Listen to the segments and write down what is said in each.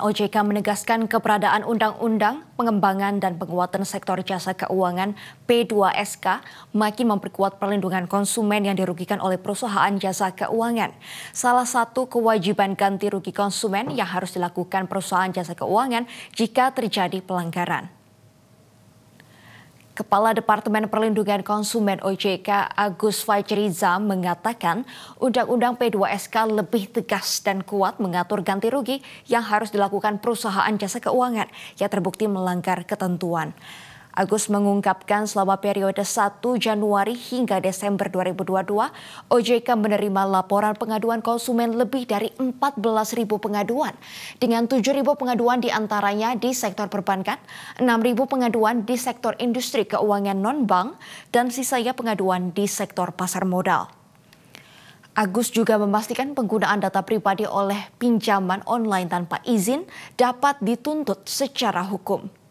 OJK menegaskan keberadaan Undang-Undang Pengembangan dan Penguatan Sektor Jasa Keuangan P2SK makin memperkuat perlindungan konsumen yang dirugikan oleh perusahaan jasa keuangan. Salah satu kewajiban ganti rugi konsumen yang harus dilakukan perusahaan jasa keuangan jika terjadi pelanggaran. Kepala Departemen Perlindungan Konsumen OJK Agus Fajriza mengatakan Undang-Undang P2SK lebih tegas dan kuat mengatur ganti rugi yang harus dilakukan perusahaan jasa keuangan yang terbukti melanggar ketentuan. Agus mengungkapkan selama periode 1 Januari hingga Desember 2022, OJK menerima laporan pengaduan konsumen lebih dari 14.000 pengaduan, dengan 7.000 pengaduan di antaranya di sektor perbankan, 6.000 pengaduan di sektor industri keuangan non-bank, dan sisanya pengaduan di sektor pasar modal. Agus juga memastikan penggunaan data pribadi oleh pinjaman online tanpa izin dapat dituntut secara hukum.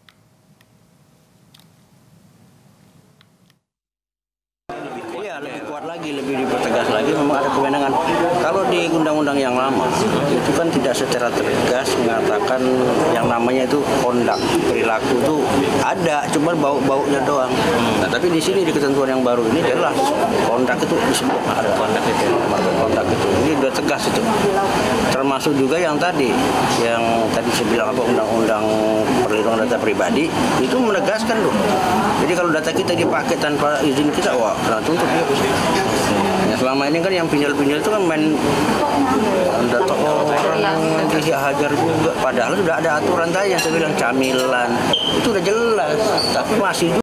Lebih kuat lagi, lebih dipertegas lagi memang ada kewenangan. Kalau di undang-undang yang lama itu kan tidak secara tegas mengatakan yang namanya itu kondak perilaku itu ada, cuma bau-baunya doang. Nah, tapi di sini di ketentuan yang baru ini jelas kondak itu disebut ada kondak itu, kondak itu. Ini sudah tegas itu. Termasuk juga yang tadi, yang tadi saya bilang apa undang-undang perlindungan data pribadi itu menegaskan loh. Jadi kalau data kita dipakai tanpa izin kita, wah kena tuntut ya. Ya, selama ini kan yang pinjal-pinjal itu kan main data orang dihajar juga. Padahal sudah ada aturan tadi yang saya bilang camilan. Itu udah jelas. Tapi masih